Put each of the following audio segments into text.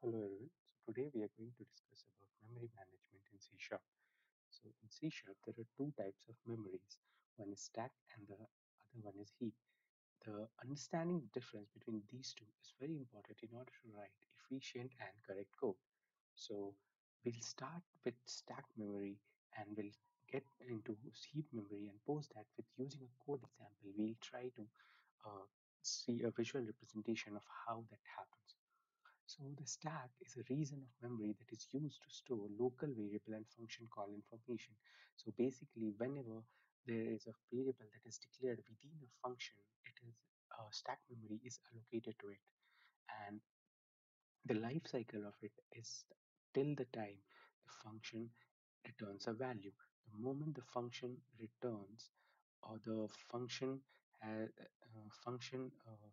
Hello everyone. So today we are going to discuss about memory management in C Sharp. So in C Sharp there are two types of memories. One is stack and the other one is heap. The understanding the difference between these two is very important in order to write efficient and correct code. So we'll start with stack memory and we'll get into heap memory and post that with using a code example. We'll try to uh, see a visual representation of how that happens. So the stack is a region of memory that is used to store local variable and function call information. So basically, whenever there is a variable that is declared within a function, it is uh, stack memory is allocated to it, and the life cycle of it is till the time the function returns a value. The moment the function returns or the function uh, function uh,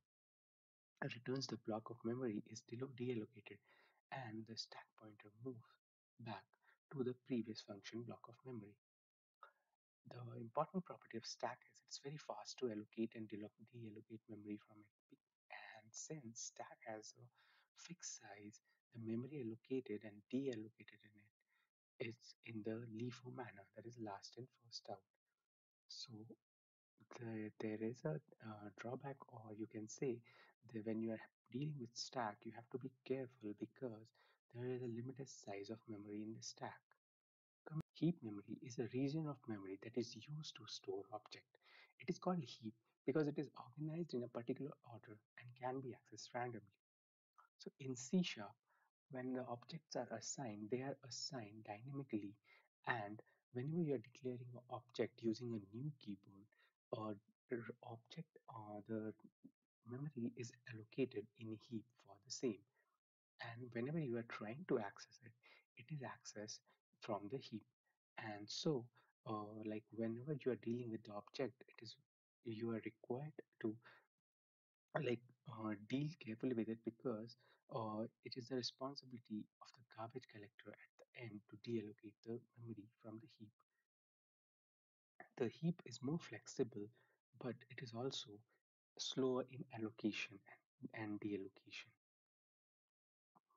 returns the block of memory is deallocated and the stack pointer moves back to the previous function block of memory. The important property of stack is it's very fast to allocate and deallocate memory from it. And since stack has a fixed size, the memory allocated and deallocated in it is in the LIFO manner, that is last in first out. So the, there is a uh, drawback, or you can say that when you are dealing with stack, you have to be careful because there is a limited size of memory in the stack. Heap memory is a region of memory that is used to store object. It is called heap because it is organized in a particular order and can be accessed randomly. So in C sharp, when the objects are assigned, they are assigned dynamically and whenever you are declaring an object using a new keyword or object or the memory is allocated in heap for the same. And whenever you are trying to access it it is accessed from the heap. And so uh, like whenever you are dealing with the object it is you are required to uh, like uh, deal carefully with it because uh, it is the responsibility of the garbage collector at the end to deallocate the memory from the heap the heap is more flexible but it is also slower in allocation and, deallocation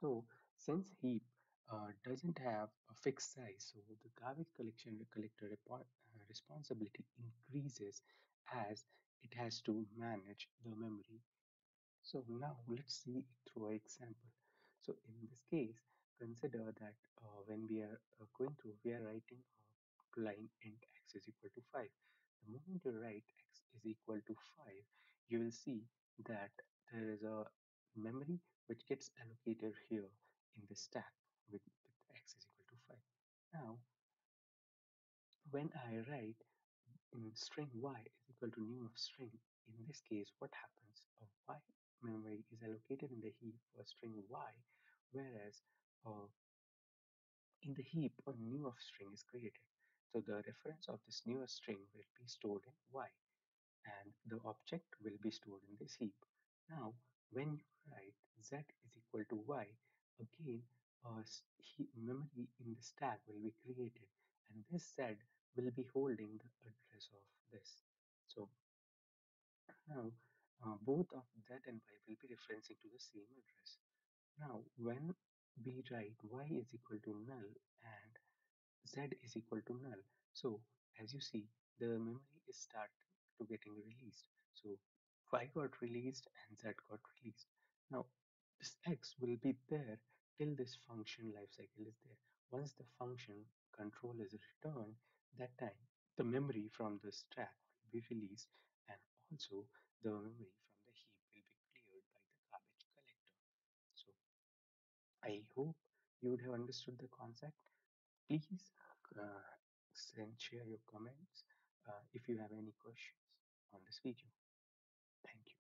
So, since heap uh, doesn't have a fixed size, so the garbage collection collector report, uh, responsibility increases as it has to manage the memory. So now let's see it through an example. So in this case, consider that uh, when we are uh, going to, we are writing line int x is equal to 5. The moment you write x is equal to 5, you will see that there is a memory which gets allocated here in the stack with, with x is equal to 5. Now, when I write in string y is equal to new of string. In this case, what happens? A y memory is allocated in the heap for string y, whereas uh, in the heap a new of string is created. So the reference of this new string will be stored in y, and the object will be stored in this heap. Now, when you write z is equal to y, again a memory in the stack will be created, and this z will be holding the address of this. So now uh, both of z and y will be referencing to the same address. Now, when we write y is equal to null and z is equal to null. So as you see, the memory is start to getting released. So y got released and z got released. Now this x will be there till this function life cycle is there. Once the function control is returned, that time the memory from the stack will be released and also the memory from the heap will be cleared by the garbage collector. So I hope you would have understood the concept Please uh, send share your comments uh, if you have any questions on this video. Thank you.